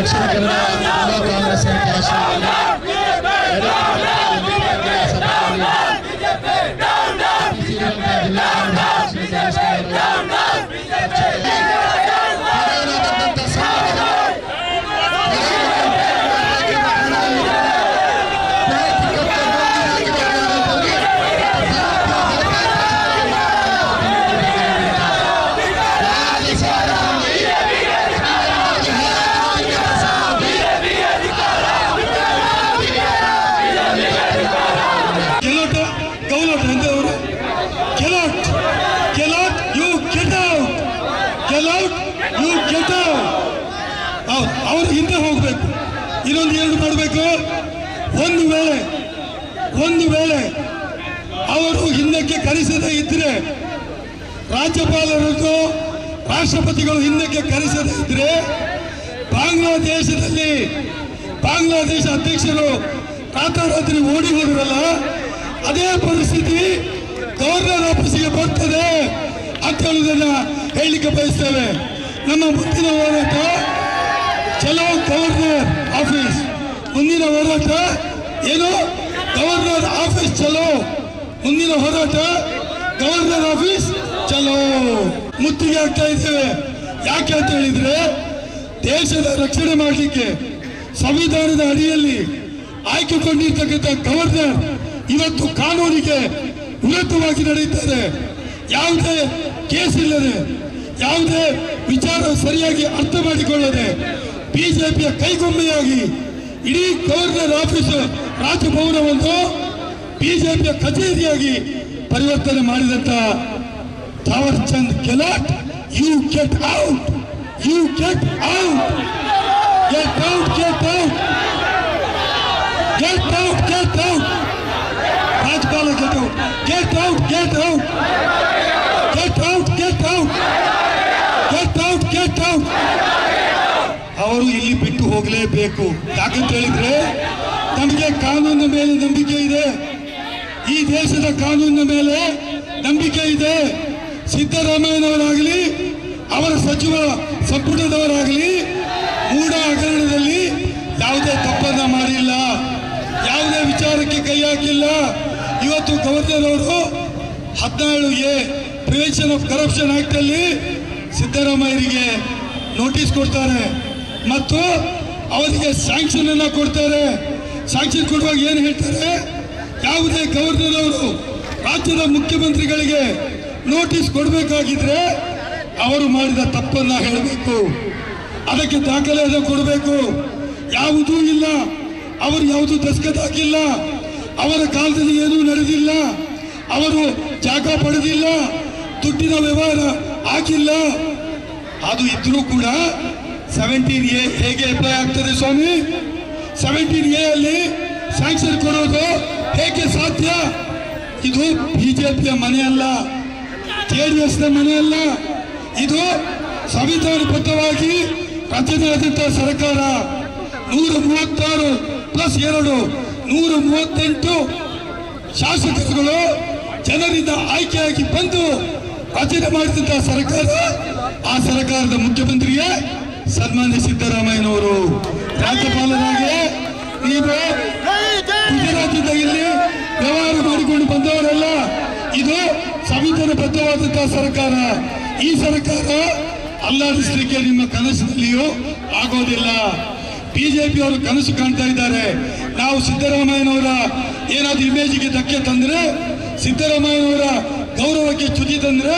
ದಕ್ಷಿಣ ಕನ್ನಡ ಜಿಲ್ಲಾ ಕಾಂಗ್ರೆಸ್ ಸಮಿತಿ ಆಶ್ರಯದಲ್ಲಿ ಜಿಲ್ಲಾ ಕಾಂಗ್ರೆಸ್ ಸಮಿತಿ ಪ್ರಧಾನವಾದಂಥ ಸಂಘಟನೆ ಗೆಲೋಟ ಗೌಲೋಟ ಎಂದವರು Gehlot Gehlot you get out Gehlot you get out ಹೌದು ಅವರು ಹಿಂದೆ ಹೋಗಬೇಕು ಇನ್ನೊಂದು ಎರಡು ಮಾಡಬೇಕು ಒಂದು ವೇಳೆ ಒಂದು ವೇಳೆ ಅವರು ಹಿಂದಕ್ಕೆ ಕರೆಸದೇ ಇದ್ರೆ ರಾಜ್ಯಪಾಲರದ್ದು ರಾಷ್ಟ್ರಪತಿಗಳು ಹಿಂದಕ್ಕೆ ಕರೆಸದೇ ಇದ್ರೆ, ಬಾಂಗ್ಲಾದೇಶದಲ್ಲಿ ಬಾಂಗ್ಲಾದೇಶ ಅಧ್ಯಕ್ಷರು ರಾತ್ರೋರಾತ್ರಿ ಓಡಿ ಹೋದ್ರಲ್ಲ, ಅದೇ ಪರಿಸ್ಥಿತಿ ಗವರ್ನರ್ ಆಫೀಸಿಗೆ ಬರ್ತದೆ ಅಂತ ಹೇಳುವುದನ್ನ ಹೇಳಲಿಕ್ಕೆ ಬಯಸ್ತೇವೆ. ನಮ್ಮ ಮುಂದಿನ ಹೋರಾಟ ಚಲೋ ಗವರ್ನರ್ ಆಫೀಸ್. ಮುಂದಿನ ಹೋರಾಟ ಏನು? ಗವರ್ನರ್ ಆಫೀಸ್ ಚಲೋ. ಮುಂದಿನ ಹೋರಾಟ ಗವರ್ನರ್ ಆಫೀಸ್ ಚಲೋ. ಮುತ್ತಿಗೆ ಆಗ್ತಾ ಇದ್ದೇವೆ. ಯಾಕೆ ಅಂತ ಹೇಳಿದ್ರೆ, ದೇಶದ ರಕ್ಷಣೆ ಮಾಡಲಿಕ್ಕೆ ಸಂವಿಧಾನದ ಅಡಿಯಲ್ಲಿ ಆಯ್ಕೆಗೊಂಡಿರ್ತಕ್ಕಂಥ ಗವರ್ನರ್ ಇವತ್ತು ಕಾನೂನಿಗೆ ವಿರುದ್ಧವಾಗಿ ನಡೆಯುತ್ತಾರೆ. ಯಾವುದೇ ಕೇಸ್ ಇಲ್ಲದೆ, ಯಾವುದೇ ವಿಚಾರ ಸರಿಯಾಗಿ ಅರ್ಥ ಮಾಡಿಕೊಳ್ಳದೆ, ಬಿಜೆಪಿಯ ಕೈಗೊಂಬೆಯಾಗಿ ಇಡೀ ಗವರ್ನರ್ ಆಫೀಸ್ ರಾಜಭವನವನ್ನು ಬಿಜೆಪಿಯ ಕಚೇರಿಯಾಗಿ ಪರಿವರ್ತನೆ ಮಾಡಿದಂತ Thawar Chand Gehlot you get out you get out get out get out get out get out ರಾಜ್ಯಪಾಲ get out get out get out get out get out get out get out ಅವರು ಇಲ್ಲಿ ಬಿಟ್ಟು ಹೋಗಲೇಬೇಕು. ಯಾಕಂತ ಹೇಳಿದ್ರೆ ನಮಗೆ ಕಾನೂನಿನ ಮೇಲೆ ನಂಬಿಕೆ ಇದೆ. ಈ ದೇಶದ ಕಾನೂನಿನ ಮೇಲೆ ನಂಬಿಕೆ ಇದೆ. ಸಿದ್ದರಾಮಯ್ಯನವರಾಗಲಿ, ಅವರ ಸಚಿವ ಸಂಪುಟದವರಾಗಲಿ, ಮೂಢ ಹಗರಣದಲ್ಲಿ ಯಾವುದೇ ತಪ್ಪನ್ನ ಮಾಡಿಲ್ಲ. ಯಾವುದೇ ವಿಚಾರಕ್ಕೆ ಕೈ ಹಾಕಿಲ್ಲ. ಇವತ್ತು ಗವರ್ನರ್ ಅವರು ಹದಿನೇಳು A prevention of corruption act ಅಲ್ಲಿ ಸಿದ್ದರಾಮಯ್ಯರಿಗೆ ನೋಟಿಸ್ ಕೊಡ್ತಾರೆ. ಮತ್ತು ಅವರಿಗೆ ಸ್ಯಾಂಕ್ಷನ್ ಅನ್ನ ಕೊಡ್ತಾರೆ. ಸ್ಯಾಂಕ್ಷನ್ ಕೊಡುವಾಗ ಏನು ಹೇಳ್ತಾರೆ? ಯಾವುದೇ ಗವರ್ನರ್ ಅವರು ರಾಜ್ಯದ ಮುಖ್ಯಮಂತ್ರಿಗಳಿಗೆ ನೋಟಿಸ್ ಕೊಡಬೇಕಾಗಿದ್ರೆ ಅವರು ಮಾಡಿದ ತಪ್ಪನ್ನ ಹೇಳಬೇಕು. ಅದಕ್ಕೆ ದಾಖಲೆಯನ್ನು ಕೊಡಬೇಕು. ಯಾವುದೂ ಇಲ್ಲ. ಅವರು ಯಾವುದು ದಸ್ಕತ್ ಹಾಕಿಲ್ಲ ಅವರ ಕಾಲದಲ್ಲಿ ಏನೂ ನಡೆದಿಲ್ಲ. ಅವರು ಜಾಗ ಪಡೆದಿಲ್ಲ. ದುಡ್ಡಿನ ವ್ಯವಹಾರ ಆಗಿಲ್ಲ. ಅದು ಇದ್ರೂ ಕೂಡ ಸೆವೆಂಟೀನ್ ಎ ಹೇಗೆ ಅಪ್ಲೈ ಆಗ್ತದೆ ಸ್ವಾಮಿ? ಸೆವೆಂಟೀನ್ ಎ ಅಲ್ಲಿ ಸ್ಯಾಂಕ್ಷನ್ ಕೊಡೋದು ಹೇಗೆ ಸಾಧ್ಯ? ಇದು ಬಿಜೆಪಿಯ ಮನೆ ಅಲ್ಲ ಜೆ ಡಿ ಎಸ್ನ ಮನೆಯಲ್ಲ ಇದು ಸಂವಿಧಾನಬದ್ಧವಾಗಿ ರಚನೆಯಾದಂತಹ ಸರ್ಕಾರ. ನೂರ ಮೂವತ್ತಾರು ಪ್ಲಸ್ ಎರಡು, ನೂರ ಮೂವತ್ತೆಂಟು ಶಾಸಕರುಗಳು ಜನರಿಂದ ಆಯ್ಕೆಯಾಗಿ ಬಂದು ರಚನೆ ಮಾಡಿದಂತಹ ಸರ್ಕಾರ. ಆ ಸರ್ಕಾರದ ಮುಖ್ಯಮಂತ್ರಿಯೇ ಸನ್ಮಾನ್ಯ ಸಿದ್ದರಾಮಯ್ಯನವರು ರಾಜ್ಯಪಾಲರಾಗಿ ನೀವು ಗುಜರಾತಿಂದ ಇಲ್ಲಿ ವ್ಯವಹಾರ ಮಾಡಿಕೊಂಡು ಬಂದವರಲ್ಲ, ಇದು ಸಂವಿಧಾನಬದ್ಧವಾದಂತಹ ಸರ್ಕಾರ. ಈ ಸರ್ಕಾರ ಅಲ್ಲಾಡಿಸಲಿಕ್ಕೆ ನಿಮ್ಮ ಕನಸಿನಲ್ಲಿಯೂ ಆಗೋದಿಲ್ಲ. ಬಿಜೆಪಿ ಅವರು ಕನಸು ಕಾಣ್ತಾ ಇದ್ದಾರೆ. ನಾವು ಸಿದ್ದರಾಮಯ್ಯನವರ ಏನಾದ್ರೂ ಇಮೇಜ್ಗೆ ಧಕ್ಕೆ ತಂದ್ರೆ, ಸಿದ್ದರಾಮಯ್ಯನವರ ಗೌರವಕ್ಕೆ ಚ್ಯುತಿ ತಂದ್ರೆ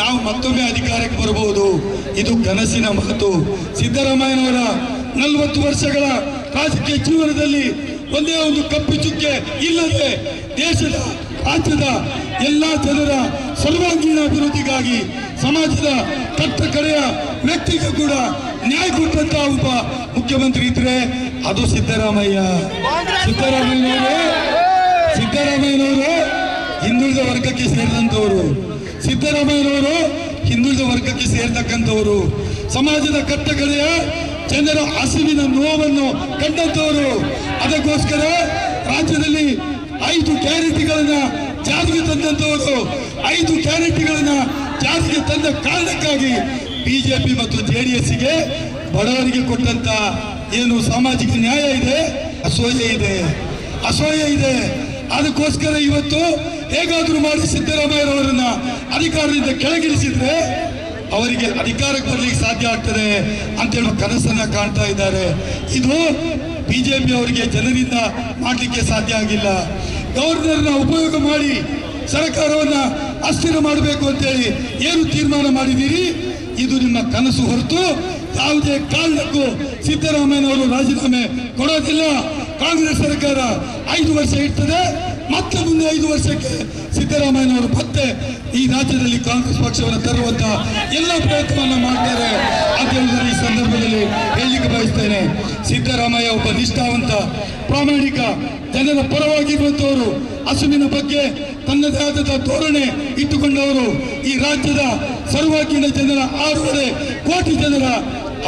ನಾವು ಮತ್ತೊಮ್ಮೆ ಅಧಿಕಾರಕ್ಕೆ ಬರಬಹುದು. ಇದು ಕನಸಿನ ಮಾತು. ಸಿದ್ದರಾಮಯ್ಯನವರ ನಲವತ್ತು ವರ್ಷಗಳ ರಾಜಕೀಯ ಜೀವನದಲ್ಲಿ ಒಂದೇ ಒಂದು ಕಪ್ಪು ಚುಕ್ಕೆ ಇಲ್ಲದೆ ದೇಶದ, ರಾಜ್ಯದ ಎಲ್ಲ ಜನರ ಸರ್ವಾಂಗೀಣ ಅಭಿವೃದ್ಧಿಗಾಗಿ ಸಮಾಜದ ಕಟ್ಟ ಕಡೆಯ ವ್ಯಕ್ತಿಗೂ ಕೂಡ ನ್ಯಾಯ ಕೊಟ್ಟಂತ ಒಬ್ಬ ಮುಖ್ಯಮಂತ್ರಿ ಇದ್ರೆ ಅದು ಸಿದ್ದರಾಮಯ್ಯ. ಸಿದ್ದರಾಮಯ್ಯನವರು ಸಿದ್ದರಾಮಯ್ಯನವರು, ಹಿಂದುಳಿದ ವರ್ಗಕ್ಕೆ ಸೇರಿದಂತವರು. ಸಿದ್ದರಾಮಯ್ಯನವರು ಹಿಂದುಳಿದ ವರ್ಗಕ್ಕೆ ಸೇರ್ತಕ್ಕಂಥವರು. ಸಮಾಜದ ಕಟ್ಟಕಡೆಯ ಜನರ ಹಸಿವಿನ ನೋವನ್ನು ಕಂಡಂತವರು. ಅದಕ್ಕೋಸ್ಕರ ರಾಜ್ಯದಲ್ಲಿ ಐದು ಗ್ಯಾರಂಟಿಗಳನ್ನ ಜಾರಿಗೆ ತಂದಂತವರು. ಐದು ಗ್ಯಾರಂಟಿಗಳನ್ನ ಜಾರಿಗೆ ತಂದ ಕಾರಣಕ್ಕಾಗಿ ಬಿಜೆಪಿ ಮತ್ತು ಜೆಡಿಎಸ್ಗೆ ಬಡವರಿಗೆ ಕೊಟ್ಟಂತ ಏನು ಸಾಮಾಜಿಕ ನ್ಯಾಯ ಇದೆ? ಅಸೂಯೆ ಇದೆ. ಅಸೂಯೆ ಇದೆ. ಅದಕ್ಕೋಸ್ಕರ ಇವತ್ತು ಹೇಗಾದ್ರೂ ಮಾಡಿ ಸಿದ್ದರಾಮಯ್ಯರವರನ್ನ ಅಧಿಕಾರದಿಂದ ಕೆಳಗಿಳಿಸಿದ್ರೆ ಅವರಿಗೆ ಅಧಿಕಾರಕ್ಕೆ ಬರ್ಲಿಕ್ಕೆ ಸಾಧ್ಯ ಆಗ್ತದೆ ಅಂತ ಹೇಳುವ ಕನಸನ್ನ ಕಾಣ್ತಾ ಇದ್ದಾರೆ. ಇದು ಬಿಜೆಪಿ ಅವರಿಗೆ ಜನರಿಂದ ಮಾಡಲಿಕ್ಕೆ ಸಾಧ್ಯ ಆಗಿಲ್ಲ. ಗವರ್ನರ್ನ ಉಪಯೋಗ ಮಾಡಿ ಸರ್ಕಾರವನ್ನ ಅಸ್ಥಿರ ಮಾಡಬೇಕು ಅಂತೇಳಿ ಏನು ತೀರ್ಮಾನ ಮಾಡಿದ್ದೀರಿ? ಇದು ನಿಮ್ಮ ಕನಸು ಹೊರತು ಯಾವುದೇ ಕಾರಣಕ್ಕೂ ಸಿದ್ದರಾಮಯ್ಯನವರು ರಾಜೀನಾಮೆ ಕೊಡೋದಿಲ್ಲ. ಕಾಂಗ್ರೆಸ್ ಸರ್ಕಾರ ಐದು ವರ್ಷ ಇರ್ತದೆ. ಮತ್ತೆ ಮುಂದೆ ಐದು ವರ್ಷಕ್ಕೆ ಸಿದ್ದರಾಮಯ್ಯನವರು ಮತ್ತೆ ಈ ರಾಜ್ಯದಲ್ಲಿ ಕಾಂಗ್ರೆಸ್ ಪಕ್ಷವನ್ನು ತರುವಂತ ಎಲ್ಲ ಪ್ರಯತ್ನವನ್ನು ಮಾಡ್ತಾರೆ. ಅಂತ ಈ ಸಂದರ್ಭದಲ್ಲಿ ಹೇಳಲಿಕ್ಕೆ ಬಯಸ್ತೇನೆ, ಸಿದ್ದರಾಮಯ್ಯ ಒಬ್ಬ ನಿಷ್ಠಾವಂತ, ಪ್ರಾಮಾಣಿಕ, ಜನರ ಪರವಾಗಿರುವಂತವರು, ಹಸುವಿನ ಬಗ್ಗೆ ತನ್ನದೇ ಆದ ಧೋರಣೆ ಇಟ್ಟುಕೊಂಡವರು ಈ ರಾಜ್ಯದ ಸರ್ವಾಂಗೀಣ ಜನರ ಆರೂವರೆ ಕೋಟಿ ಜನರ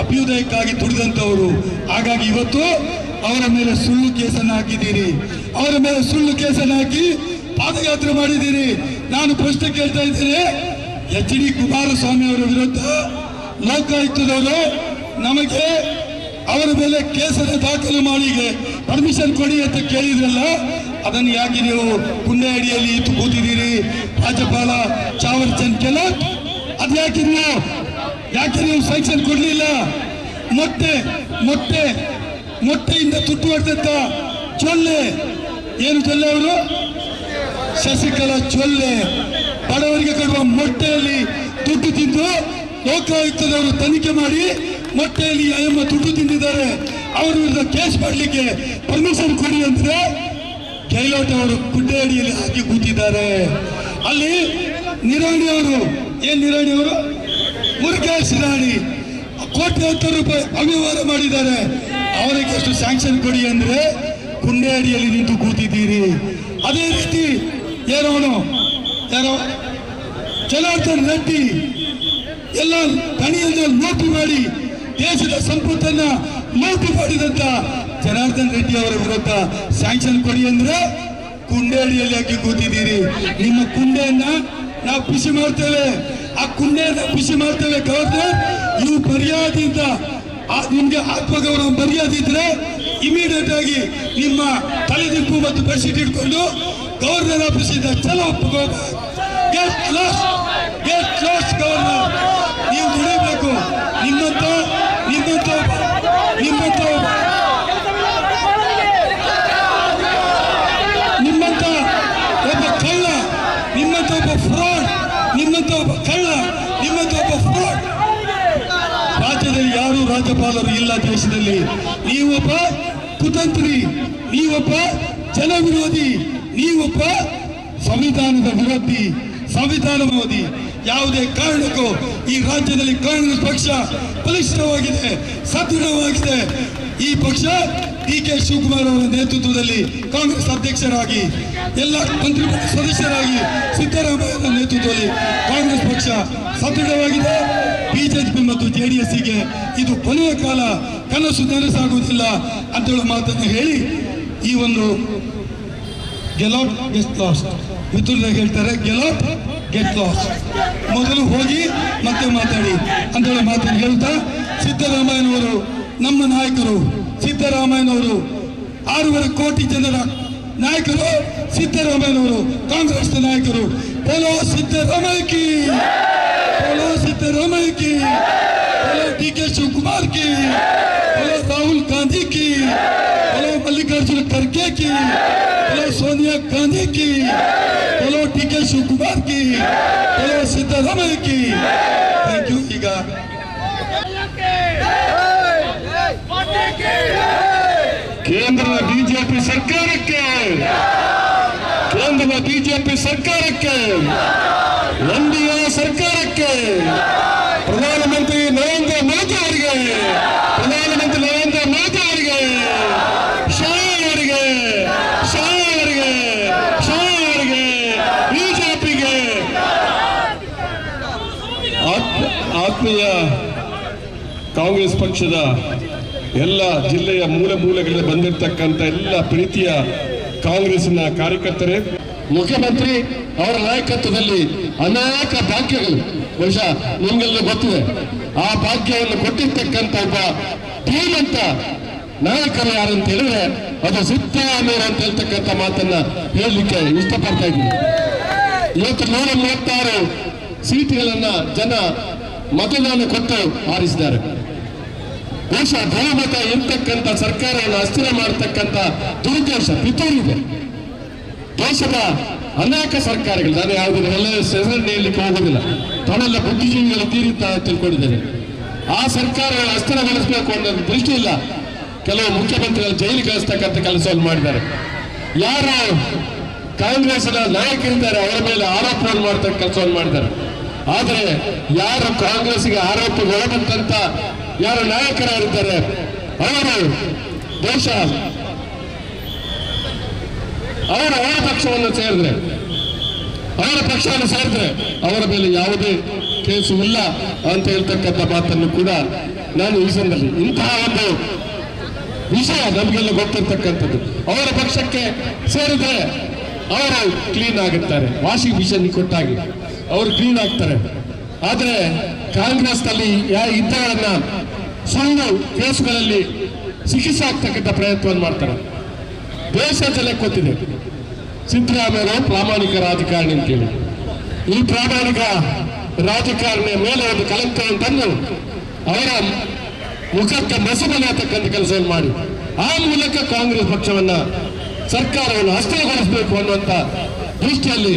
ಅಭ್ಯುದಯಕ್ಕಾಗಿ ದುಡಿದಂತವರು. ಹಾಗಾಗಿ ಇವತ್ತು ಅವರ ಮೇಲೆ ಸುಳ್ಳು ಕೇಸನ್ನು ಹಾಕಿದ್ದೀರಿ. ಅವರ ಮೇಲೆ ಸುಳ್ಳು ಕೇಸನ್ನು ಹಾಕಿ ಪಾದಯಾತ್ರೆ ಮಾಡಿದ್ದೀರಿ. ನಾನು ಪ್ರಶ್ನೆ ಕೇಳ್ತಾ ಇದ್ದೀನಿ. ಎಚ್ ಡಿ ಕುಮಾರಸ್ವಾಮಿ ಅವರ ವಿರುದ್ಧ ಲೋಕಾಯುಕ್ತದವರು ನಮಗೆ ಅವರ ಮೇಲೆ ಕೇಸನ್ನು ದಾಖಲು ಮಾಡಿ ಪರ್ಮಿಷನ್ ಕೊಡಿ ಅಂತ ಕೇಳಿದ್ರಲ್ಲ, ಅದನ್ನು ಯಾಕೆ ನೀವು ಪುಣ್ಯ ಅಡಿಯಲ್ಲಿ ಇತ್ತು ಕೂತಿದ್ದೀರಿ? ರಾಜ್ಯಪಾಲ ಚಾವರ್ ಚಂದ್ ಗೆಹ್ಲೋಟ್ ಅದು ಯಾಕೆ ನೀವು ಯಾಕೆ ನೀವು ಸ್ಯಾಂಕ್ಷನ್ ಕೊಡಲಿಲ್ಲ? ಮೊಟ್ಟೆ ಮೊಟ್ಟೆ, ಮೊಟ್ಟೆಯಿಂದ ತುಟ್ಟು ಹೊಡೆದಂತ ಚೊಲ್ಲೆ ಏನು ಚೊಲ್ಲೆ ಅವರು? ಶಶಿಕಲಾ ಚೊಲ್ಲೆ. ಬಡವರಿಗೆ ಕೊಡುವ ಮೊಟ್ಟೆಯಲ್ಲಿ ದುಡ್ಡು ತಿಂದು ಲೋಕಾಯುಕ್ತದವರು ತನಿಖೆ ಮಾಡಿ ಮೊಟ್ಟೆಯಲ್ಲಿ ಅಯ್ಯಮ್ಮ ದುಡ್ಡು ತಿಂದಿದ್ದಾರೆ. ಅವರ ವಿರುದ್ಧ ಕೇಸ್ ಮಾಡಲಿಕ್ಕೆ ಪರ್ಮಿಷನ್ ಕೊಡಿ ಅಂದ್ರೆ ಗೆಹ್ಲೋಟ್ ಅವರು ಗುಡ್ಡೆ ಅಡಿಯಲ್ಲಿ ಹಾಕಿ ಕೂತಿದ್ದಾರೆ. ಅಲ್ಲಿ ನಿರಾಣಿ ಅವರು, ಏನ್ ನಿರಾಣಿ ಅವರು? ಮುರುಗೇಶ್ ರಾಣಿ. ಕೋಟ್ಯಾಂತರ ರೂಪಾಯಿ ಅವ್ಯವಹಾರ ಮಾಡಿದ್ದಾರೆ. ಅವರಿಗೆ ಎಷ್ಟು ಸ್ಯಾಂಕ್ಷನ್ ಕೊಡಿ ಅಂದ್ರೆ ಗುಂಡೆ ಅಡಿಯಲ್ಲಿ ನಿಂತು ಕೂತಿದ್ದೀರಿ. ಅದೇ ರೀತಿ ಏನೋನು ಯಾರೋ ಜನಾರ್ದನ್ ರೆಡ್ಡಿ ಎಲ್ಲ ತಣಿಯಿಂದ ಲೂಟಿ ಮಾಡಿ ದೇಶದ ಸಂಪತ್ತನ್ನ ಲೂಟಿ ಮಾಡಿದಂತ ಜನಾರ್ದನ್ ರೆಡ್ಡಿ ಅವರ ವಿರುದ್ಧ ಸ್ಯಾಂಕ್ಷನ್ ಕೊಡಿ ಅಂದ್ರೆ ಕುಂಡೇಡಿಯಲ್ಲಿ ಹಾಕಿ ಕೂತಿದ್ದೀರಿ. ನಿಮ್ಮ ಕುಂಡೆಯನ್ನ ನಾವು ಖುಷಿ ಮಾಡ್ತೇವೆ. ಆ ಕುಂಡೆಯನ್ನ ಖುಷಿ ಮಾಡ್ತೇವೆ ಗವರ್ನರ್. ನೀವು ಮರ್ಯಾದೆಯಿಂದ ನಿಮ್ಗೆ ಆತ್ಮಗೌರವ ಮರ್ಯಾದೆ ಇದ್ರೆ ಇಮಿಡಿಯೇಟ್ ಆಗಿ ನಿಮ್ಮ ತಲೆದಿಂಪು ಮತ್ತು ಬೆಡ್ಶೀಟ್ ಇಟ್ಕೊಂಡು ಗವರ್ನರ್ ಆಫೀಸಿಂದ ಚಲೋ ಗವರ್ನರ್. ನೀವು ದುಡಿಬೇಕು. ನಿಮ್ಮಂತ ನಿಮ್ಮಂತ ನಿಮ್ಮಂತ ನಿಮ್ಮಂತ ಒಬ್ಬ ಕಳ್ಳ, ನಿಮ್ಮಂತ ಒಬ್ಬ ಫ್ರಾಡ್ ನಿಮ್ಮಂತ ಒಬ್ಬ ಕಳ್ಳ, ನಿಮ್ಮಂತ ಒಬ್ಬ ಫ್ರಾಡ್ ರಾಜ್ಯದಲ್ಲಿ ಯಾರು ರಾಜ್ಯಪಾಲರು ಇಲ್ಲ ದೇಶದಲ್ಲಿ. ನೀವೊಬ್ಬ ಕುತಂತ್ರಿ, ನೀವೊಬ್ಬ ಜನ ವಿರೋಧಿ ನೀವೊಬ್ಬ ಸಂವಿಧಾನದ ವಿರೋಧಿ ಸಂವಿಧಾನ ವಿರೋಧಿ. ಯಾವುದೇ ಕಾರಣಕ್ಕೂ ಈ ರಾಜ್ಯದಲ್ಲಿ ಕಾಂಗ್ರೆಸ್ ಪಕ್ಷ ಬಲಿಷ್ಠವಾಗಿದೆ, ಸದೃಢವಾಗಿದೆ. ಈ ಪಕ್ಷ ಡಿ ಕೆ ಶಿವಕುಮಾರ್ ಅವರ ನೇತೃತ್ವದಲ್ಲಿ ಕಾಂಗ್ರೆಸ್ ಅಧ್ಯಕ್ಷರಾಗಿ, ಎಲ್ಲ ಮಂತ್ರಿ ಸದಸ್ಯರಾಗಿ ಸಿದ್ದರಾಮಯ್ಯ ನೇತೃತ್ವದಲ್ಲಿ ಕಾಂಗ್ರೆಸ್ ಪಕ್ಷ ಸದೃಢವಾಗಿದೆ. ಬಿಜೆಪಿ ಮತ್ತು ಜೆಡಿಎಸ್ಗೆ ಇದು ಕೊನೆಯ ಕಾಲ. ಕನಸು ನನಸಾಗುವುದಿಲ್ಲ ಅಂತೇಳುವ ಮಾತನ್ನು ಹೇಳಿ ಈ ಒಂದು ಗೆಲಾಟ್ ಗೆಟ್ ಲಾಸ್ ಮಿಥುನ್ ಹೇಳ್ತಾರೆ, ಗೆಲಾಟ್ ಗೆಟ್ ಲಾಸ್ ಮೊದಲು ಹೋಗಿ ಮತ್ತೆ ಮಾತಾಡಿ ಅಂತೇಳಿ ಮಾತನ್ನು ಹೇಳ್ತಾ ಸಿದ್ದರಾಮಯ್ಯನವರು ನಮ್ಮ ನಾಯಕರು, ಸಿದ್ದರಾಮಯ್ಯನವರು ಆರೂವರೆ ಕೋಟಿ ಜನರ ನಾಯಕರು, ಸಿದ್ದರಾಮಯ್ಯನವರು ಕಾಂಗ್ರೆಸ್ ನಾಯಕರು. ಪೊಲೋ ಸಿದ್ದರಾಮಯ್ಯ ಕಿ ಪೊಲೋ ಸಿದ್ದರಾಮಯ್ಯ ಕಿ ಪೊಲೋ ಡಿ ಕೆ ಶಿವಕುಮಾರ್ ಕಿ की बोलो सोनिया गांधी की बोलो टीके शिव कुमार की बोलो सिद्धारामय की थैंक यू ईगा ಕೇಂದ್ರದ ಬಿಜೆಪಿ ಸರ್ಕಾರಕ್ಕೆ ಕೇಂದ್ರದ ಬಿಜೆಪಿ ಸರ್ಕಾರಕ್ಕೆ ಎನ್ ಡಿ ಎ ಸರ್ಕಾರಕ್ಕೆ ಆತ್ಮೀಯ ಕಾಂಗ್ರೆಸ್ ಪಕ್ಷದ ಎಲ್ಲ ಜಿಲ್ಲೆಯ ಮೂಲ ಮೂಲೆಗಳಲ್ಲಿ ಬಂದಿರತಕ್ಕಂಥ ಎಲ್ಲ ಪ್ರೀತಿಯ ಕಾಂಗ್ರೆಸ್ನ ಕಾರ್ಯಕರ್ತರೇ, ಮುಖ್ಯಮಂತ್ರಿ ಅವರ ನಾಯಕತ್ವದಲ್ಲಿ ಅನೇಕ ಭಾಗ್ಯಗಳು. ಬಹುಶಃ ನಿಮ್ಗೆಲ್ಲ ಗೊತ್ತಿದೆ. ಆ ಭಾಗ್ಯವನ್ನು ಕೊಟ್ಟಿರ್ತಕ್ಕಂಥ ಒಬ್ಬ ಧೀಮಂತ ನಾಯಕರು ಯಾರು ಅಂತ ಹೇಳಿದ್ರೆ ಅದು ಸಿದ್ದರಾಮಯ್ಯ ಅಂತ ಹೇಳ್ತಕ್ಕಂಥ ಮಾತನ್ನ ಹೇಳಲಿಕ್ಕೆ ಇಷ್ಟಪಡ್ತಾ ಇದ್ದೀನಿ. ಇವತ್ತು ನೂರ ಮೂವತ್ತಾರು ಸೀಟ್ಗಳನ್ನ ಜನ ಮತದಾನ ಕೊಟ್ಟು ಆರಿಸಿದ್ದಾರೆ ಬಹುಶಃ ಬಹುಮತ ಇರ್ತಕ್ಕಂಥ ಸರ್ಕಾರವನ್ನು ಅಸ್ಥಿರ ಮಾಡತಕ್ಕಂಥ ದುರುದ್ದೇಶ ಪಿತೂರಿದೆ ದೇಶದ ಅನೇಕ ಸರ್ಕಾರಗಳು ನಾನು ಯಾವುದನ್ನು ಎಲ್ಲ ಹೆಸರು ಹೇಳಲಿಕ್ಕೆ ಹೋಗೋದಿಲ್ಲ ತನ್ನೆಲ್ಲ ಬುದ್ಧಿಜೀವಿಗಳು ತೀರಿತ ತಿಳ್ಕೊಂಡಿದ್ದೇನೆ. ಆ ಸರ್ಕಾರಗಳ ಅಸ್ಥಿರಗೊಳಿಸಬೇಕು ಅನ್ನೋ ದೃಷ್ಟಿ ಇಲ್ಲ. ಕೆಲವು ಮುಖ್ಯಮಂತ್ರಿಗಳು ಜೈಲಿಗೆ ಕಳಿಸ್ತಕ್ಕಂಥ ಕೆಲಸವನ್ನು ಮಾಡಿದ್ದಾರೆ. ಯಾರು ಕಾಂಗ್ರೆಸ್ನ ನಾಯಕರಿದ್ದಾರೆ, ಅವರ ಮೇಲೆ ಆರೋಪವನ್ನು ಮಾಡ್ತಕ್ಕ ಕೆಲಸವನ್ನು ಮಾಡಿದ್ದಾರೆ. ಆದರೆ ಯಾರು ಕಾಂಗ್ರೆಸ್ಗೆ ಒಳಬಂತ ಯಾರು ನಾಯಕರಾಗಿದ್ದಾರೆ ಅವರು ದೇಶ ಅವರ ಅವರ ಪಕ್ಷವನ್ನು ಸೇರಿದ್ರೆ, ಅವರ ಪಕ್ಷವನ್ನು ಸೇರಿದ್ರೆ ಅವರ ಮೇಲೆ ಯಾವುದೇ ಕೇಸು ಇಲ್ಲ ಅಂತ ಹೇಳ್ತಕ್ಕಂಥ ಮಾತನ್ನು ಕೂಡ ನಾನು ಈ ಸಂದರ್ಭದಲ್ಲಿ ಇಂತಹ ಒಂದು ವಿಷಯ ನಮಗೆಲ್ಲ ಗೊತ್ತಿರ್ತಕ್ಕಂಥದ್ದು. ಅವರ ಪಕ್ಷಕ್ಕೆ ಸೇರಿದ್ರೆ ಅವರು ಕ್ಲೀನ್ ಆಗುತ್ತಾರೆ. ವಾಷಿಂಗ್ ಮಿಷನ್ ಕೊಟ್ಟಾಗಿ. ಅವರು ಕ್ಲೀನ್ ಆಗ್ತಾರೆ. ಆದರೆ ಕಾಂಗ್ರೆಸ್ನಲ್ಲಿ ನಲ್ಲಿ ಇದ್ದವರನ್ನ ಸುಳ್ಳು ಕೇಸುಗಳಲ್ಲಿ ಚಿಕಿತ್ಸೆ ಆಗ್ತಕ್ಕಂಥ ಪ್ರಯತ್ನವನ್ನು ಮಾಡ್ತಾರೆ. ದೇಶ ಜನಕ್ಕೆ ಗೊತ್ತಿದೆ. ಸಿದ್ದರಾಮಯ್ಯ ಪ್ರಾಮಾಣಿಕ ರಾಜಕಾರಣಿ ಅಂತೇಳಿ. ಈ ಪ್ರಾಮಾಣಿಕ ರಾಜಕಾರಣಿಯ ಮೇಲೆ ಒಂದು ಕಲಂಕವನ್ನು ತಂದು ಅವರ ಮುಖಕ್ಕೆ ಮಸಬಲಿ ಆತಕ್ಕಂಥ ಕೆಲಸವನ್ನು ಮಾಡಿ, ಆ ಮೂಲಕ ಕಾಂಗ್ರೆಸ್ ಪಕ್ಷವನ್ನ ಸರ್ಕಾರವನ್ನು ಅಸ್ಥಿರಗೊಳಿಸಬೇಕು ಅನ್ನುವಂಥ ದೃಷ್ಟಿಯಲ್ಲಿ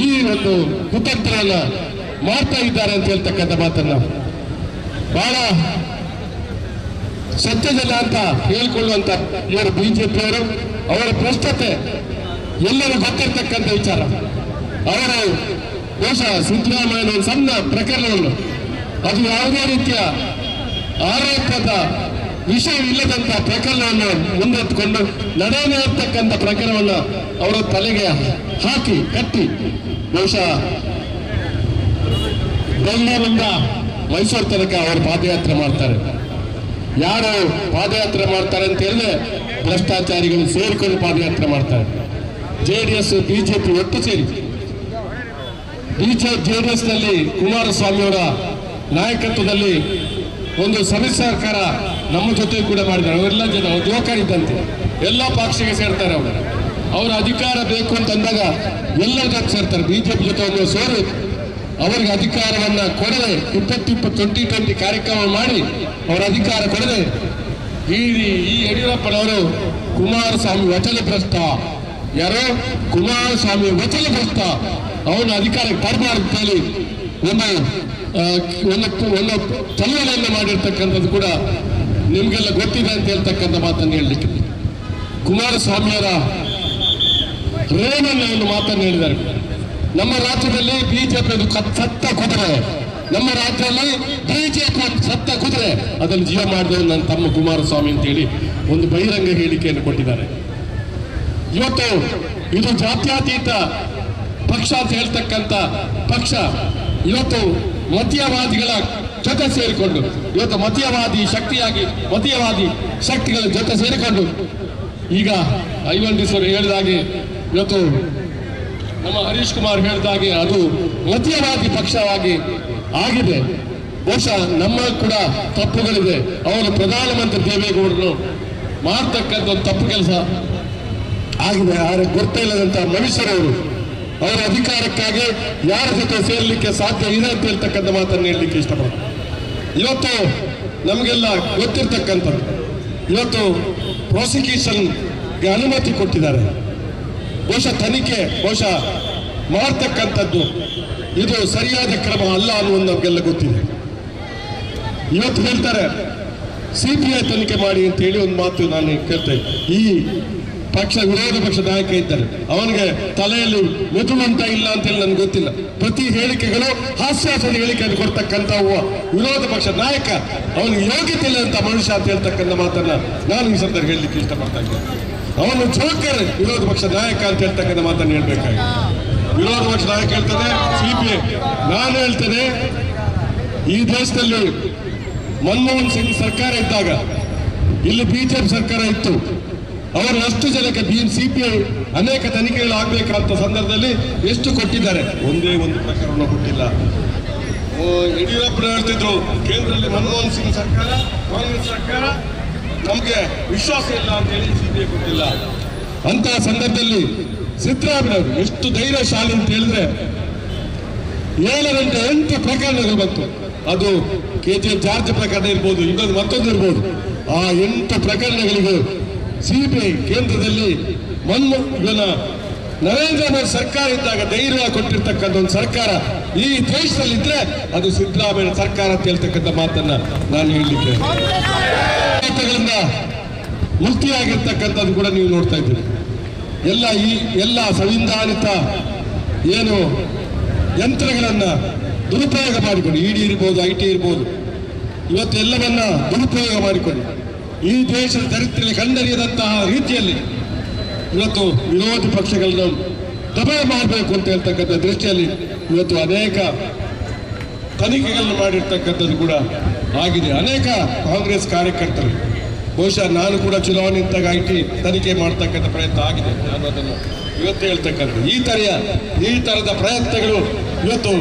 ಈ ಒಂದು ಕುತಂತ್ರನ ಮಾಡ್ತಾ ಇದ್ದಾರೆ ಅಂತ ಹೇಳ್ತಕ್ಕಂಥ ಮಾತನ್ನ. ಬಹಳ ಸತ್ಯದಲ್ಲ ಅಂತ ಹೇಳ್ಕೊಳ್ಳುವಂತ ಇವರು ಬಿಜೆಪಿಯವರು, ಅವರ ಪ್ರಸ್ತುತೆ ಎಲ್ಲರೂ ಗೊತ್ತಿರ್ತಕ್ಕಂಥ ವಿಚಾರ. ಅವರು ಬಹುಶಃ ಸಿದ್ದರಾಮಯ್ಯನ ಒಂದು ಸಣ್ಣ ಪ್ರಕರಣವನ್ನು, ಅದು ಯಾವುದೇ ರೀತಿಯ ಆರೋಪದ ವಿಷಯವಿಲ್ಲದಂತ ಪ್ರಕರಣವನ್ನು ಮುಂದೆತ್ಕೊಂಡು ಇರ್ತಕ್ಕಂಥ ಪ್ರಕರಣವನ್ನು ಅವರ ತಲೆಗೆ ಹಾಕಿ, ಕಟ್ಟಿ. ಬಹುಶಃ ಬೆಂಗಳೂರಿಂದ ಮೈಸೂರು ತನಕ ಅವರು ಪಾದಯಾತ್ರೆ ಮಾಡ್ತಾರೆ. ಯಾರು ಪಾದಯಾತ್ರೆ ಮಾಡ್ತಾರೆ ಅಂತ ಹೇಳಿದ್ರೆ ಭ್ರಷ್ಟಾಚಾರಿಗಳು ಸೇರಿಕೊಂಡು ಪಾದಯಾತ್ರೆ ಮಾಡ್ತಾರೆ. ಜೆ ಡಿ ಎಸ್ ಬಿಜೆಪಿ ಒಟ್ಟು ಸೇರಿ. ಬಿಜೆಪಿ ಜೆ ಡಿ ಕುಮಾರಸ್ವಾಮಿ ಅವರ ನಾಯಕತ್ವದಲ್ಲಿ ಒಂದು ಸಮ್ಮಿಶ್ರ ಸರ್ಕಾರ ನಮ್ಮ ಜೊತೆ ಕೂಡ ಮಾಡಿದ್ದಾರೆ. ಅವರೆಲ್ಲ ಜನ ಯುವಕರಿದ್ದಂತೆ. ಎಲ್ಲ ಪಕ್ಷಕ್ಕೆ ಸೇರ್ತಾರೆ ಅವರು. ಅವರ ಅಧಿಕಾರ ಬೇಕು ಅಂತ ಅಂದಾಗ ಎಲ್ಲರ ಜೊತೆ ಸೇರ್ತಾರೆ. ಬಿಜೆಪಿ ಜೊತೆ ಒಂದು ಸೇರಿ ಅವರಿಗೆ ಅಧಿಕಾರವನ್ನ ಕೊಡದೆ ಇಪ್ಪತ್ತಿಪ್ಪ ಟ್ವೆಂಟಿ ಟ್ವೆಂಟಿ ಕಾರ್ಯಕ್ರಮ ಮಾಡಿ ಅವರ ಅಧಿಕಾರ ಕೊಡದೆ ಈ ಈ ಯಡಿಯೂರಪ್ಪನವರು ಕುಮಾರಸ್ವಾಮಿ ವಚನ ಭ್ರಷ್ಟ ಯಾರೋ? ಕುಮಾರಸ್ವಾಮಿ ವಚನ ಭ್ರಷ್ಟ ಅವನ ಅಧಿಕಾರಕ್ಕೆ ತರಬಾರ್ದು ಒಂದು ಒಂದು ಒಂದು ಚಲನೆಯನ್ನು ಮಾಡಿರ್ತಕ್ಕಂಥದ್ದು ಕೂಡ ನಿಮಗೆಲ್ಲ ಗೊತ್ತಿದೆ ಅಂತ ಹೇಳ್ತಕ್ಕಂಥ ಮಾತನ್ನು ಹೇಳಲಿಕ್ಕೆ. ಕುಮಾರಸ್ವಾಮಿಯವರ ರೇವಣ್ಣ ಒಂದು ಮಾತನ್ನು ಹೇಳಿದ್ದಾರೆ. ನಮ್ಮ ರಾಜ್ಯದಲ್ಲಿ ಬಿಜೆಪಿ ಒಂದು ಸತ್ತ ಕುದುರೆ. ನಮ್ಮ ರಾಜ್ಯದಲ್ಲಿ ಬಿಜೆಪಿ ಸತ್ತ ಕುದುರೆ. ಅದನ್ನು ಜೀವ ಮಾಡಿದ ನನ್ನ ತಮ್ಮ ಕುಮಾರಸ್ವಾಮಿ ಅಂತೇಳಿ ಒಂದು ಬಹಿರಂಗ ಹೇಳಿಕೆಯನ್ನು ಕೊಟ್ಟಿದ್ದಾರೆ. ಇವತ್ತು ಇದು ಜಾತ್ಯತೀತ ಪಕ್ಷ ಅಂತ ಹೇಳ್ತಕ್ಕಂಥ ಪಕ್ಷ. ಇವತ್ತು ಮತೀಯವಾದಿಗಳ ಜೊತೆ ಸೇರಿಕೊಂಡು, ಇವತ್ತು ಮತೀಯವಾದಿ ಶಕ್ತಿಯಾಗಿ, ಮತೀಯವಾದಿ ಶಕ್ತಿಗಳ ಜೊತೆ ಸೇರಿಕೊಂಡು, ಈಗ ಐವಂಡೀಶ್ವರ್ ಹೇಳಿದಾಗೆ, ಇವತ್ತು ನಮ್ಮ ಹರೀಶ್ ಕುಮಾರ್ ಹೇಳಿದಾಗೆ ಅದು ಮತೀಯವಾದಿ ಪಕ್ಷವಾಗಿ ಆಗಿದೆ. ಬಹುಶಃ ನಮ್ಮ ಕೂಡ ತಪ್ಪುಗಳಿದೆ. ಅವರು ಪ್ರಧಾನಮಂತ್ರಿ ದೇವೇಗೌಡರು ಮಾಡ್ತಕ್ಕಂಥ ಒಂದು ತಪ್ಪು ಕೆಲಸ ಆಗಿದೆ. ಆದರೆ ಗೊತ್ತಿಲ್ಲದಂಥ ಮನುಷ್ಯರವರು ಅವರ ಅಧಿಕಾರಕ್ಕಾಗಿ ಯಾರ ಜೊತೆ ಸೇರಲಿಕ್ಕೆ ಸಾಧ್ಯ ಇದೆ ಅಂತ ಹೇಳ್ತಕ್ಕಂಥ ಮಾತನ್ನು ಹೇಳಲಿಕ್ಕೆ ಇಷ್ಟಪಡ್ತೀನಿ. ಇವತ್ತು ನಮಗೆಲ್ಲ ಗೊತ್ತಿರ್ತಕ್ಕಂಥದ್ದು. ಇವತ್ತು ಪ್ರಾಸಿಕ್ಯೂಷನ್ಗೆ ಅನುಮತಿ ಕೊಟ್ಟಿದ್ದಾರೆ. ಬಹುಶಃ ತನಿಖೆ, ಬಹುಶಃ ಮಾಡ್ತಕ್ಕಂಥದ್ದು ಇದು ಸರಿಯಾದ ಕ್ರಮ ಅಲ್ಲ ಅನ್ನುವುದು ನಮಗೆಲ್ಲ ಗೊತ್ತಿದೆ. ಇವತ್ತು ಹೇಳ್ತಾರೆ ಸಿ ಬಿ ಐ ತನಿಖೆ ಮಾಡಿ ಅಂತ ಹೇಳಿ ಒಂದು ಮಾತು ನಾನು ಕೇಳ್ತೇನೆ. ಈ ಪಕ್ಷ, ವಿರೋಧ ಪಕ್ಷ ನಾಯಕ ಇದ್ದಾರೆ. ಅವನಿಗೆ ತಲೆಯಲ್ಲಿ ಮೆದುಳುಂಟ ಇಲ್ಲ ಅಂತ ನನ್ಗೆ ಗೊತ್ತಿಲ್ಲ. ಪ್ರತಿ ಹೇಳಿಕೆಗಳು ಹಾಸ್ಯಾಸದ ಹೇಳಿಕೆಯನ್ನು ಕೊಡ್ತಕ್ಕಂಥ ವಿರೋಧ ಪಕ್ಷ ನಾಯಕ. ಅವನಿಗೆ ಯೋಗ್ಯತೆ ಇಲ್ಲ ಅಂತ ಮನುಷ್ಯ ಅಂತ ಹೇಳ್ತಕ್ಕಂಥ ಮಾತನ್ನ ನಾನು ಈ ಸಂದರ್ಭ ಹೇಳಲಿಕ್ಕೆ ಇಷ್ಟಪಡ್ತಾ ಇದ್ದೆ ಅವನು ಜೋಕರ್ ವಿರೋಧ ಪಕ್ಷ ನಾಯಕ ಅಂತ ಹೇಳ್ತಕ್ಕಂಥ ಮಾತನ್ನು ಹೇಳ್ಬೇಕಾಗಿದೆ. ವಿರೋಧ ಪಕ್ಷ ನಾಯಕ ಹೇಳ್ತದೆ ಸಿಪಿಐ ನಾನು ಹೇಳ್ತೇನೆ, ಈ ದೇಶದಲ್ಲಿ ಮನಮೋಹನ್ ಸಿಂಗ್ ಸರ್ಕಾರ ಇದ್ದಾಗ, ಇಲ್ಲಿ ಬಿಜೆಪಿ ಸರ್ಕಾರ ಇತ್ತು. ಅವರು ಅಷ್ಟು ಜನಕ್ಕೆ ಬಿ ಸಿಪಿಐ ಅನೇಕ ತನಿಖೆಗಳು ಆಗ್ಬೇಕಂತ ಸಂದರ್ಭದಲ್ಲಿ ಎಷ್ಟು ಕೊಟ್ಟಿದ್ದಾರೆ? ಒಂದೇ ಒಂದು ಪ್ರಕರಣ ಕೊಟ್ಟಿಲ್ಲ ಓ, ಯಡಿಯೂರಪ್ಪರು ಹೇಳ್ತಿದ್ರು ಕೇಂದ್ರದಲ್ಲಿ ಮನಮೋಹನ್ ಸಿಂಗ್ ಸರ್ಕಾರ ಕಾಂಗ್ರೆಸ್ ಸರ್ಕಾರ ನಮಗೆ ವಿಶ್ವಾಸ ಇಲ್ಲ ಅಂತ ಹೇಳಿ ಸಿಬಿಐ ಕೊಟ್ಟಿಲ್ಲ. ಅಂತಹ ಸಂದರ್ಭದಲ್ಲಿ ಸಿದ್ದರಾಮಯ್ಯವರು ಎಷ್ಟು ಧೈರ್ಯಶಾಲಿ ಅಂತ ಹೇಳಿದ್ರೆ ಏಳರಿಂದ ಎಂಟು ಪ್ರಕರಣಗಳು ಬಂತು. ಅದು ಕೆ ಜಿ ಜಾರ್ಜ್ ಪ್ರಕರಣ ಇರ್ಬೋದು ಇನ್ನೊಂದು ಮತ್ತೊಂದು ಇರ್ಬೋದು. ಆ ಎಂಟು ಪ್ರಕರಣಗಳಿಗೂ ಸಿಬಿಐ ಕೇಂದ್ರದಲ್ಲಿ ಮನ್ಮೋ ಇವನ ನರೇಂದ್ರ ಮೋದಿ ಸರ್ಕಾರ ಇದ್ದಾಗ ಧೈರ್ಯ ಕೊಟ್ಟಿರ್ತಕ್ಕಂಥ ಒಂದು ಸರ್ಕಾರ ಈ ದೇಶದಲ್ಲಿ ಇದ್ರೆ ಅದು ಸಿದ್ದರಾಮಯ್ಯ ಸರ್ಕಾರ ಅಂತ ಹೇಳ್ತಕ್ಕಂಥ ಮಾತನ್ನ ನಾನು ಹೇಳಲಿಕ್ಕೆ ಮುಕ್ತಿಯಾಗಿರ್ತಕ್ಕಂಥದ್ದು ಕೂಡ ನೀವು ನೋಡ್ತಾ ಇದ್ದೀರಿ. ಎಲ್ಲ ಈ ಎಲ್ಲ ಸಂವಿಧಾನಿತ ಏನು ಯಂತ್ರಗಳನ್ನ ದುರುಪಯೋಗ ಮಾಡಿಕೊಂಡು ಇಡಿ ಇರ್ಬೋದು, ಐ ಟಿ ಇರ್ಬೋದು. ಇವತ್ತು ದುರುಪಯೋಗ ಮಾಡಿಕೊಂಡು ಈ ದೇಶದ ಚರಿತ್ರೆಯಲ್ಲಿ ಕಂಡರಿಯದಂತಹ ರೀತಿಯಲ್ಲಿ ಇವತ್ತು ವಿರೋಧ ಪಕ್ಷಗಳನ್ನು ದಬೆ ಮಾಡಬೇಕು ಅಂತ ಹೇಳ್ತಕ್ಕಂಥ ದೃಷ್ಟಿಯಲ್ಲಿ ಇವತ್ತು ಅನೇಕ ತನಿಖೆಗಳನ್ನು ಮಾಡಿರ್ತಕ್ಕಂಥದ್ದು ಕೂಡ ಆಗಿದೆ. ಅನೇಕ ಕಾಂಗ್ರೆಸ್ ಕಾರ್ಯಕರ್ತರು ಬಹುಶಃ ನಾನು ಕೂಡ ಚುನಾವಣೆ ನಿಂತಾಗ ತನಿಖೆ ಮಾಡ್ತಕ್ಕಂಥ ಪ್ರಯತ್ನ ಆಗಿದೆ. ನಾನು ಇವತ್ತು ಹೇಳ್ತಕ್ಕಂಥ ಈ ತರೆಯ ಈ ತರದ ಪ್ರಯತ್ನಗಳು ಇವತ್ತು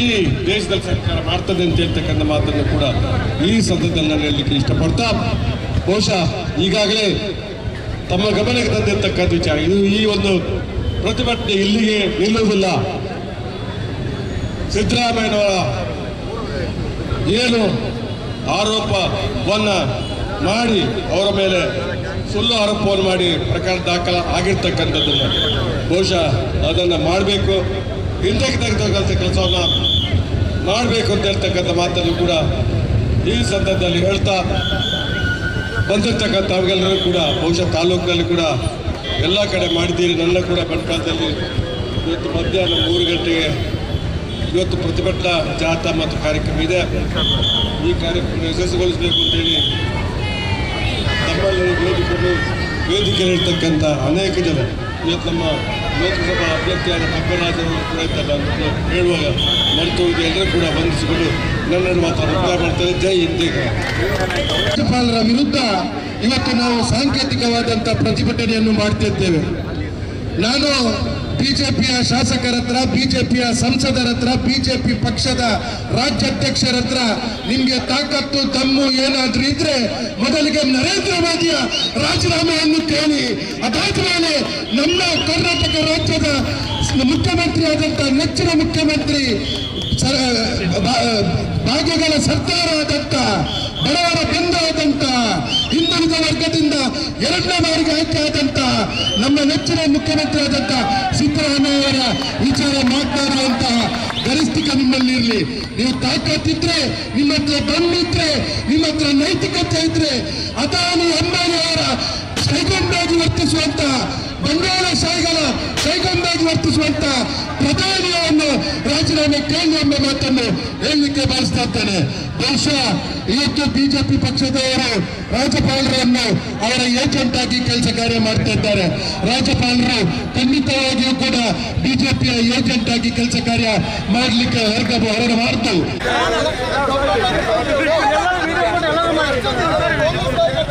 ಈ ದೇಶದಲ್ಲಿ ಸರ್ಕಾರ ಮಾಡ್ತದೆ ಅಂತ ಹೇಳ್ತಕ್ಕಂಥ ಮಾತನ್ನು ಕೂಡ ಈ ಸಂದರ್ಭದಲ್ಲಿ ನಾನು ಹೇಳಲಿಕ್ಕೆ ಇಷ್ಟಪಡ್ತಾ ಬಹುಶಃ ಈಗಾಗಲೇ ತಮ್ಮ ಗಮನಕ್ಕೆ ತಂದಿರತಕ್ಕಂಥ ವಿಚಾರ. ಇದು ಈ ಒಂದು ಪ್ರತಿಭಟನೆ ಇಲ್ಲಿಗೆ ನಿಲ್ಲುವುದಿಲ್ಲ. ಸಿದ್ದರಾಮಯ್ಯನವರ ಏನು ಆರೋಪವನ್ನು ಮಾಡಿ ಅವರ ಮೇಲೆ ಸುಳ್ಳು ಆರೋಪವನ್ನು ಮಾಡಿ ಪ್ರಕರಣ ದಾಖಲ ಆಗಿರ್ತಕ್ಕಂಥದ್ದು. ಬಹುಶಃ ಅದನ್ನು ಮಾಡಬೇಕು. ಹಿಂದಕ್ಕೆ ತೆಗೆದಕ್ಕಂಥ ಕೆಲಸವನ್ನು ಮಾಡಬೇಕು ಅಂತ ಹೇಳ್ತಕ್ಕಂಥ ಮಾತನ್ನು ಕೂಡ ಈ ಸಂದರ್ಭದಲ್ಲಿ ಹೇಳ್ತಾ ಬಂದಿರ್ತಕ್ಕಂಥ ಅವ್ರಿಗೆಲ್ಲರೂ ಕೂಡ, ಬಹುಶಃ ತಾಲೂಕಿನಲ್ಲಿ ಕೂಡ ಎಲ್ಲ ಕಡೆ ಮಾಡಿದ್ದೀರಿ. ನನ್ನ ಕೂಡ ಬಂಟ್ಪಾಲದಲ್ಲಿ ಇವತ್ತು ಮಧ್ಯಾಹ್ನ ಮೂರು ಗಂಟೆಗೆ ಇವತ್ತು ಪ್ರತಿಭಟನಾ ಜಾಥಾ ಮತ್ತು ಕಾರ್ಯಕ್ರಮ ಇದೆ. ಈ ಕಾರ್ಯಕ್ರಮ ಯಶಸ್ಸುಗೊಳಿಸಬೇಕು ಅಂತೇಳಿ ನಮ್ಮಲ್ಲಿ ವೇದಿಕೆಯಲ್ಲಿ ವೇದಿಕೆಯಲ್ಲಿರ್ತಕ್ಕಂಥ ಅನೇಕ ಜನ, ಇವತ್ತು ನಮ್ಮ ಲೋಕಸಭಾ ಅಭ್ಯರ್ಥಿಯಾದ ಪಕ್ಕರಾಜರು ಕೂಡ ಹೇಳುವಾಗ ಮರೆತು ಹೋಗಿದೆ ಎಲ್ಲರೂ ಕೂಡ ವಂದಿಸಿಕೊಂಡು ನನ್ನನ್ನು ಮಾತ್ರ ಮಾಡ್ತಾರೆ ಜೈ ಹಿಂದೆ. ರಾಜ್ಯಪಾಲರ ವಿರುದ್ಧ ಇವತ್ತು ನಾವು ಸಾಂಕೇತಿಕವಾದಂಥ ಪ್ರತಿಭಟನೆಯನ್ನು ಮಾಡ್ತಿದ್ದೇವೆ ನಾನು ಬಿಜೆಪಿಯ ಶಾಸಕರ ಹತ್ರ, ಬಿಜೆಪಿಯ ಸಂಸದರ ಹತ್ರ, ಬಿಜೆಪಿ ಪಕ್ಷದ ರಾಜ್ಯಾಧ್ಯಕ್ಷರ ಹತ್ರ ನಿಮ್ಗೆ ತಾಕತ್ತು ತಮ್ಮು ಏನಾದ್ರೂ ಇದ್ರೆ ಮೊದಲಿಗೆ ನರೇಂದ್ರ ಮೋದಿಯ ರಾಜೀನಾಮೆಯನ್ನು ಕೇಳಿ. ಅದಾದ ಮೇಲೆ ನಮ್ಮ ಕರ್ನಾಟಕ ರಾಜ್ಯದ ಮುಖ್ಯಮಂತ್ರಿ ಆದಂತ ನೆಚ್ಚಿನ ಮುಖ್ಯಮಂತ್ರಿ ಭಾಗ್ಯಗಳ ಸರ್ಕಾರ ಆದಂತ ಬಡವರ ಆದಂತ ಹಿಂದುಳಿದ ವರ್ಗದಿಂದ ಎರಡನೇ ಬಾರಿಗೆ ಆಯ್ಕೆ ಆದಂತ ನಮ್ಮ ನೆಚ್ಚಿನ ಮುಖ್ಯಮಂತ್ರಿ ಆದಂತ ಸಿದ್ದರಾಮಯ್ಯ ಅವರ ವಿಚಾರ ಮಾತನಾಡುವಂತಹ ಗರಿಷ್ಠಿಕ ನಿಮ್ಮಲ್ಲಿ ಇರಲಿ. ನೀವು ತಾಕತ್ತಿದ್ರೆ ನಿಮ್ಮ ಹತ್ರ ದಮ್ಮಿದ್ರೆ ನಿಮ್ಮ ಹತ್ರ ನೈತಿಕತೆ ಇದ್ರೆ, ಅದಾನಿ ಅಂಬಾನಿ ಅವರ ಸೈಗೊಂಡಾಗಿ ವರ್ತಿಸುವಂತ ಬಂಗಾಳಶಾಹಿಗಳ ಸೈಗೊಂಡಾಗಿ ವರ್ತಿಸುವಂತ ಪ್ರಧಾನಿಯನ್ನು ರಾಜೀನಾಮೆ ಕೇಳಿ ಎಂಬ ಮಾತನ್ನು ಹೇಳಲಿಕ್ಕೆ ಬಯಸ್ತಾ ಇದ್ದೇನೆ. ಬಹುಶಃ ಇವತ್ತು ಬಿಜೆಪಿ ಪಕ್ಷದವರು ರಾಜ್ಯಪಾಲರನ್ನು ಅವರ ಏಜೆಂಟ್ ಆಗಿ ಕೆಲಸ ಕಾರ್ಯ ಮಾಡ್ತಾ ಇದ್ದಾರೆ. ರಾಜ್ಯಪಾಲರು ಖಂಡಿತವಾಗಿಯೂ ಕೂಡ ಬಿಜೆಪಿಯ ಏಜೆಂಟ್ ಆಗಿ ಕೆಲಸ ಕಾರ್ಯ ಮಾಡಲಿಕ್ಕೆ ಹೊರಗ ಹೊರಡಬಾರದು.